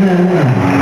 Yeah.